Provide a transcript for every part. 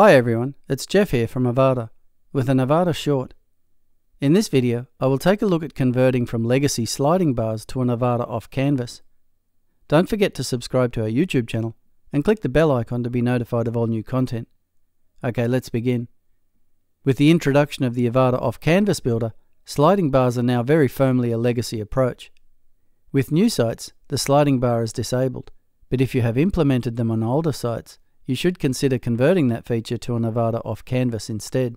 Hi everyone, it's Jeff here from Avada with an Avada short. In this video, I will take a look at converting from legacy sliding bars to an Avada off canvas. Don't forget to subscribe to our YouTube channel and click the bell icon to be notified of all new content. Okay, let's begin. With the introduction of the Avada off canvas builder, sliding bars are now very firmly a legacy approach. With new sites, the sliding bar is disabled, but if you have implemented them on older sites, you should consider converting that feature to an Avada off canvas instead.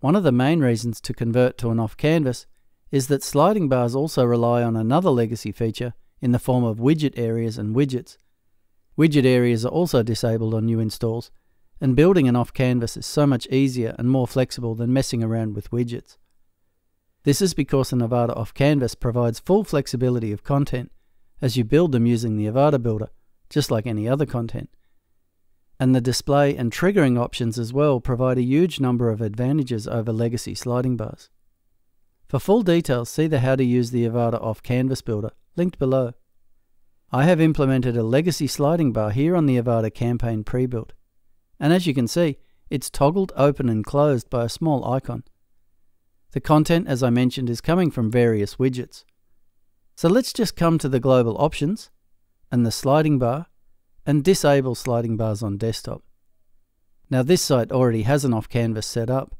One of the main reasons to convert to an off canvas is that sliding bars also rely on another legacy feature in the form of widget areas and widgets. Widget areas are also disabled on new installs, and building an off canvas is so much easier and more flexible than messing around with widgets. This is because an Avada off canvas provides full flexibility of content as you build them using the Avada Builder, just like any other content and the display and triggering options as well provide a huge number of advantages over legacy sliding bars. For full details, see the How to Use the Avada Off Canvas Builder linked below. I have implemented a legacy sliding bar here on the Avada campaign pre-built, and as you can see, it's toggled open and closed by a small icon. The content, as I mentioned, is coming from various widgets. So let's just come to the global options and the sliding bar and disable sliding bars on desktop. Now this site already has an off-canvas set up.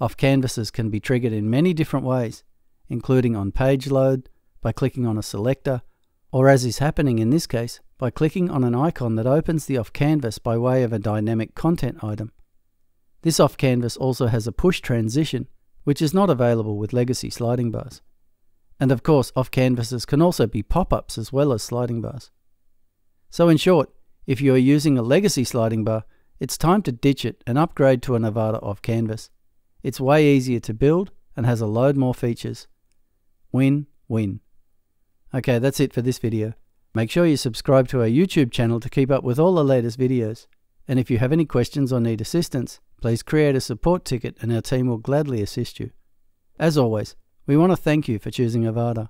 Off-canvases can be triggered in many different ways, including on page load, by clicking on a selector, or as is happening in this case, by clicking on an icon that opens the off-canvas by way of a dynamic content item. This off-canvas also has a push transition, which is not available with legacy sliding bars. And of course, off-canvases can also be pop-ups as well as sliding bars. So in short, if you are using a legacy sliding bar, it's time to ditch it and upgrade to an Avada off canvas. It's way easier to build and has a load more features. Win, win. Okay, that's it for this video. Make sure you subscribe to our YouTube channel to keep up with all the latest videos. And if you have any questions or need assistance, please create a support ticket and our team will gladly assist you. As always, we want to thank you for choosing Avada.